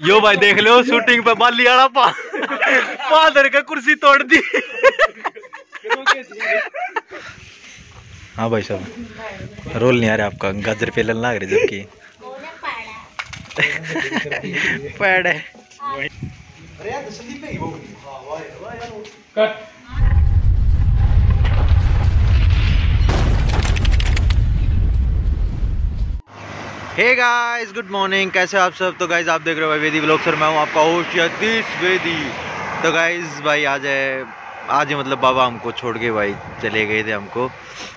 यो भाई देख लो शूटिंग पे बाली वाला पा पादर का कुर्सी तोड़ दी। हाँ भाई साहब रोल नहीं आ रहा आपका गाजर पेलन लाग रही जबकि। पैड है। Cut. Hey guys good morning कैसे आप सब? तो गाइस आप देख रहे हो भाई वेदी ब्लॉग सर मैं हूँ आपका होस्ट यतीश वेदी। तो गाइस भाई, आज है, आज ही मतलब बाबा हमको छोड़ के भाई चले गए थे हमको।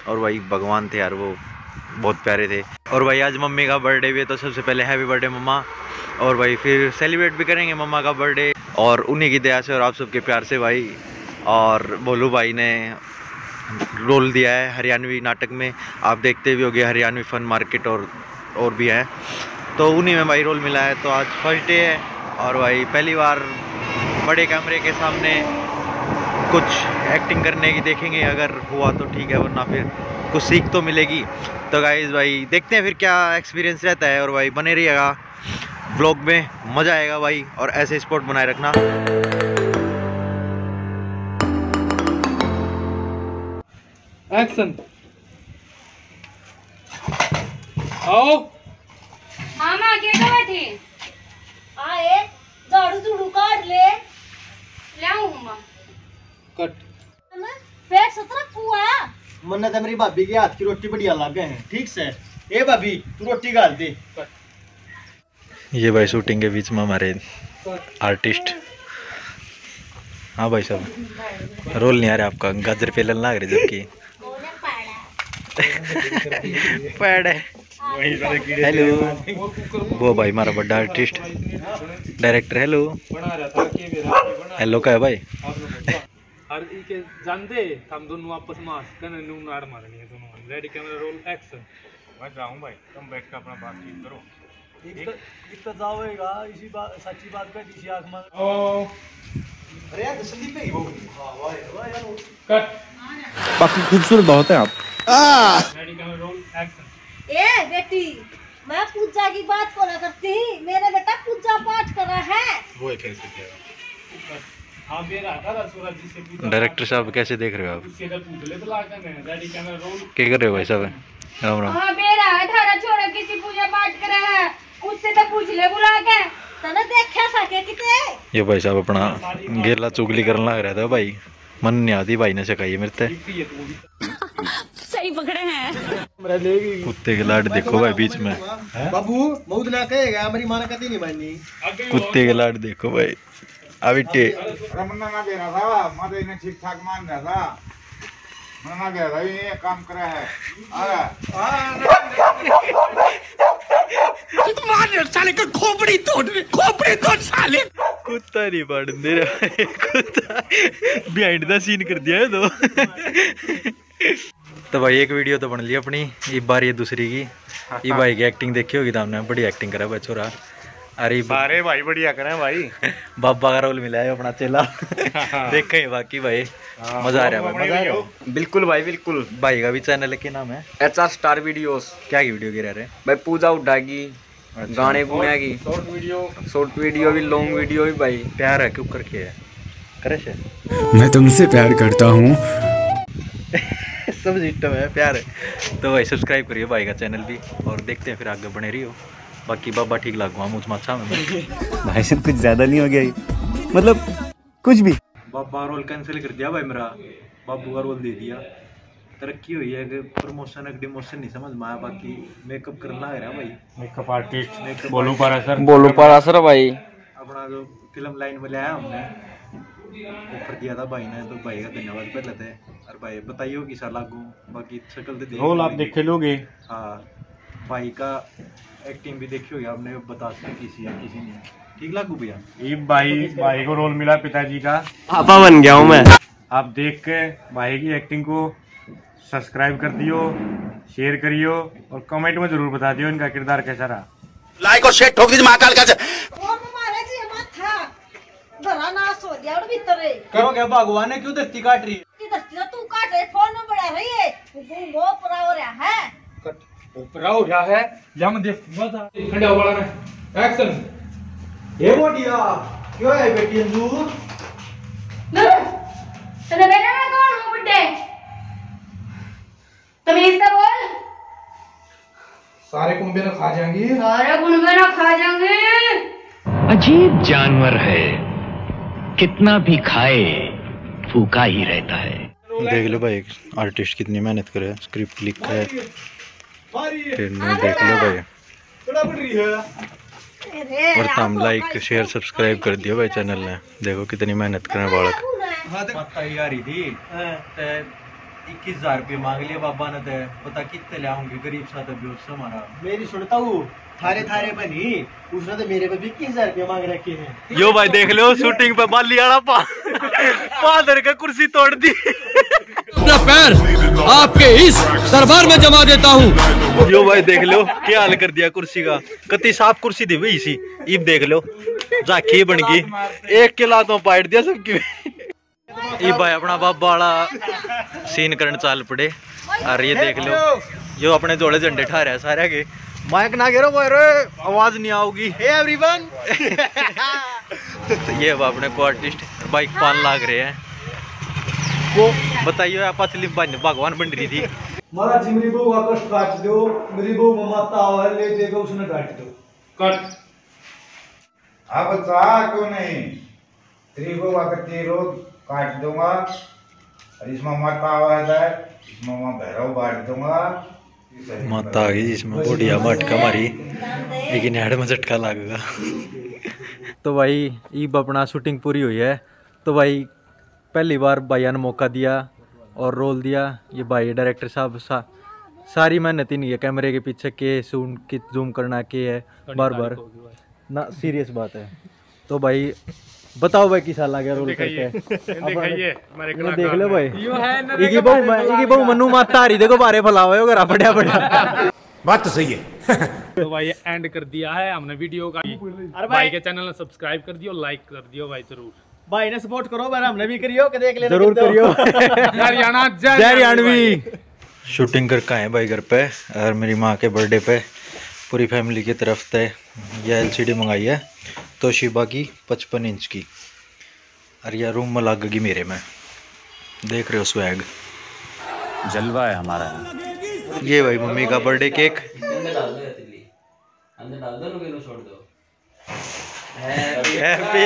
और भाई, भगवान थे यार वो, बहुत प्यारे थे। और भाई, आज मम्मी का बर्थडे भी है तो सबसे पहले हैप्पी बर्थडे मम्मा। और भाई, फिर सेलिब्रेट भी करेंगे मम्मा का बर्थडे और उन्हीं की दया से और आप सबके प्यार से भाई। और बोलू भाई ने रोल दिया है हरियाणवी नाटक में। आप देखते भी होगे हरियाणवी फन मार्केट और और भी हैं। तो उन्हीं में भाई रोल मिला है। तो आज फ़र्स्ट डे है और भाई पहली बार बड़े कैमरे के सामने कुछ एक्टिंग करने की देखेंगे। अगर हुआ तो ठीक है, वरना फिर कुछ सीख तो मिलेगी। तो गाइज़ भाई देखते हैं फिर क्या एक्सपीरियंस रहता है और भाई बने रहिएगा। ब्लॉग में मज़ा आएगा भाई और ऐसे स्पॉट बनाए रखना। एक्शन आओ। हाँ माँ क्या कर थे आए झाड़ू झूड़ू काट ले। ले आऊँ माँ कट पेट सतरा कुआ मन्ना तो मेरी भाभी के हाथ की रोटी बढ़िया लग हैं ठीक से? ए भाभी तू रोटी गाल दे। ये भाई शूटिंग के बीच में हमारे आर्टिस्ट हाँ भाई साहब रोल नहीं आ रहा आपका गाजर पेलन लाग रही जबकि। पैड है। हेलो वो भाई हमारा बड़ा आर्टिस्ट डायरेक्टर हेलो बना रहा था के मेरा बना हेलो का है भाई? जानते हम दोनों नू नाड़ मारनी है दोनों। रेडी कैमरा रोल एक्शन मैं जाऊँ भाई तुम बैठ के अपना बातचीत करो। इतना जाओगा इसी बात सच्ची बात कर इसी आँख में ओ। अरे यार पे ही हो। हाँ वाह वाह यार कट। काफ़ी खूबसूरत बहुत है आप रेडी कैमरा रोल एक्शन ए बेटी मैं पूजा की बात को ना करती मेरे बेटा पूजा पाठ कर रहा है। हाँ मेरा था से डायरेक्टर साहब कैसे देख रहे हो आप? उससे जब पूछ ले तो ला कने रेडी कैमरा रोल क्या कर रहे हो भाई साहब? राम राम। हाँ बेरा अठारह छोड़ा किसी पूजा पाठ करे है। उससे तो पूछ ले बुला के तने देखा सके किते ये भाई साहब अपना गेला चुगली करने लग रहा था भाई। मन नहीं आती भाई ने सिखाई मेरे ते। है सही पकड़े हैं। मेरा कुत्ते के लाड देखो भाई बीच में बाबू मौत ना कहेगा मेरी माँ ने कभी नहीं मानी कुत्ते के लाड देखो भाई अबिटे रमन्ना ना दे रहा था मदे ने ठीक ठाक मान रहा था मना ना दे रहा ये काम करा है अरे कुत्ता नहीं पड़ दे रहा कुत्ता बिहाइंड द सीन कर दिया है तो तो भाई एक वीडियो तो बन ली अपनी ये बार ये दूसरी की। ये भाई की एक्टिंग देखी होगी तो हमने बड़ी एक्टिंग करा भाई छोरा। अरे सारे भाई बढ़िया करें भाई। बाबा का रोल मिला है अपना चेला। देखे ही बाकी भाई। मज़ा आ रहा है भाई मज़ा आ बिल्कुल भाई बिल्कुल। भाई का भी चैनल है क्या नाम है? H R star videos. क्या की वीडियो गिरा रहे? भाई पूजा उठाएगी गाने गुने की शॉर्ट वीडियो शॉर्ट वीडियो भी लॉन्ग वीडियो भी भाई। प्यार है क्यों करके है मैं तुमसे प्यार करता हूँ सब सिस्टम है प्यार है। तो भाई सब्सक्राइब करिए भाई का चैनल भी और देखते हैं फिर आगे बने रही हो बाकी बाबा ठीक लागू मुझ माछा में भाई साहब कुछ ज़्यादा नहीं हो गया मतलब कुछ भी। बाबा रोल कैंसिल कर दिया भाई मेरा। बाबू का रोल दे दिया। तरक्की हुई है कि प्रमोशन एक डिमोशन नहीं समझ में आया बाकी मेकअप करना है भाई। मेकअप आर्टिस्ट मेकअप बोलू पारा सर। बोलो पर असर भाई। अपना जो फ़िल्म लाइन में लाया हमने ऑफ़र दिया था भाई ने तो भाई का धन्यवाद पहले थे और भाई बताइए कि सर लागू। बाकी शक्ल तो रोल आप देखे लोगे। हाँ भाई का एक्टिंग भी देखी होगी आपने बता सकते किसी है किसी नहीं ठीक लागू भैया? ये भाई भाई को रोल मिला पिताजी का। पापा बन गया हूँ मैं। आप देख के भाई की एक्टिंग को सब्सक्राइब कर दियो शेयर करियो और कमेंट में ज़रूर बता दियो इनका किरदार कैसा रहा। लाइक और नाश हो गया और भीतर कहो क्या भगवान ने क्यों धरती काट रही है की दस्ती तू काट रहे फ़ोन में बड़ा रही है हो रहा है। ऊपरा हो रहा है। जम देख बता खड़ा वाला एक्शन हे मोटिया क्यों है बेटी अंजू? तने बेटा मैं कौन? हूँ बुड्ढे। तमीज से बोल। सारे कुंबे ना खा जाएँगी। सारे गुनबे ना खा जाएँगे। अजीब जानवर है। कितना भी खाए भूखा ही रहता है। देख लो भाई आर्टिस्ट कितनी मेहनत करे स्क्रिप्ट लिखा है फिर नहीं देख लो भाई। है। और तम लाइक शेयर सब्सक्राइब कर दियो भाई चैनल ने। देखो कितनी मेहनत करे बालक। ही। रही थी। इक्कीस हज़ार रुपये मांग लिया बाबा ने तो। पता कितने ले आऊँगे गरीब सा तो हमारा मेरी। सुनता हूँ थारे थारे बनी उसने तो मेरे पे भी इक्कीस हज़ार रुपये मांग रखे हैं। यो भाई देख लो शूटिंग पे बाली आड़ा पा पादर का कुर्सी तोड़ दी। अपना पैर आपके इस दरबार में जमा देता हूँ। यो भाई देख लो क्या हाल कर दिया कुर्सी का? कति साफ़ कुर्सी थी भाई इसी। इब देख लो जाखी बन गई। एक के लातों पाइट दिया सबकी ई भाई अपना बाबा वाला सीन करने चाल पड़े। और ये देख लो यो अपने जोड़े झंडे ठहरे है सारे के। माइक ना गिरो भाई रे आवाज़ नहीं आओगी। हे एवरीवन तो ये अपने को आर्टिस्ट बाइक पान लाग रहे हैं। वो बताइए आप असली बन- भगवान बन रही थी। महाराज जी मेरी बहू का कष्ट काट दो मेरी बहू में माता आवा ले देगा उसने काट दो कट। अब चाह क्यों नहीं? तेरी को वक्त रोज काट दूँगा और इसमें माता आवाज़ है इसमें मैं भैरव बांट दूँगा। माता आ गई जिसमें बढ़िया मटका मारी लेकिन हेड में झटका लगेगा। तो भाई ईब अपना शूटिंग पूरी हुई है। तो भाई पहली बार भैया ने मौका दिया और रोल दिया। ये भाई डायरेक्टर साहब सा सारी मेहनत ही नहीं है। कैमरे के पीछे के सून की जूम करना के है बार बार ना सीरियस बात है। तो भाई बताओ भाई किसा लगे रोल करके। दिखाइए देख लो भाई। यो इगी बहु इगी बहु मनु माता आ देखो बारे फलावे हो गरा बढ़िया बढ़िया। बात तो सही है। तो भाई एंड कर दिया है हमने वीडियो का। भाई। के चैनल ने सब्सक्राइब कर दियो लाइक कर दियो भाई ज़रूर। भाई ने सपोर्ट करो बार हमने भी करियो कि देख लेना ज़रूर करियो। हरियाणा जय हरियाणवी। शूटिंग कर का है भाई घर पे और मेरी माँ के बर्थडे पे पूरी फैमिली की तरफ़ से यह एलसीडी मंगाई है तोशिबा की पचपन इंच की। और यह रूम में लगेगी मेरे में। देख रहे हो स्वैग जलवा है हमारा। ये भाई मम्मी का birthday cake happy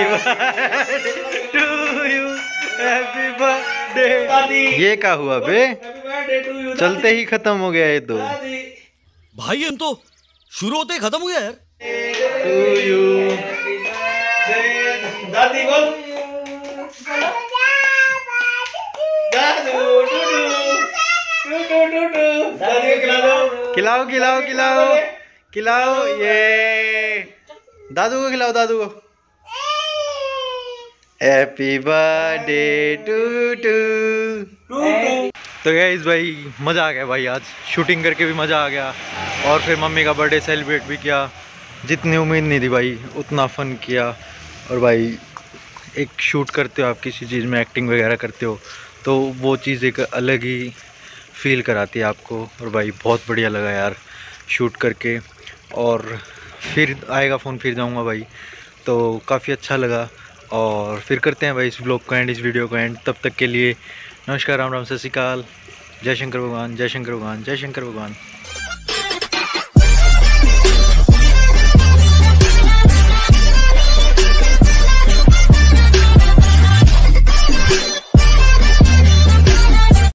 to you happy birthday ये क्या हुआ बे? चलते ही खत्म हो गया ये तो। भाई हम तो शुरू होते ही खत्म हो गया यार। टू यू दादी बोल। खिलाओ खिलाओ खिलाओ। खिलाओ ये। दादू को खिलाओ, दादू को। हैप्पी बर्थडे टू टू तो इस भाई, मज़ा आ गया भाई आज। शूटिंग करके भी मज़ा आ गया। और फिर मम्मी का बर्थडे सेलिब्रेट भी किया। जितनी उम्मीद नहीं थी भाई, उतना फ़न किया। और भाई, एक शूट करते हो आप, किसी चीज़ में एक्टिंग वगैरह करते हो तो वो चीज़ एक अलग ही फील कराती है आपको। और भाई, बहुत बढ़िया लगा यार शूट करके। और फिर आएगा फ़ोन, फिर जाऊँगा भाई। तो काफ़ी अच्छा लगा और फिर करते हैं भाई इस ब्लॉग को एंड इस वीडियो को एंड तब तक के लिए नमस्कार, राम राम, सत श्रीकाल जय शंकर भगवान, जय शंकर भगवान, जय शंकर भगवान।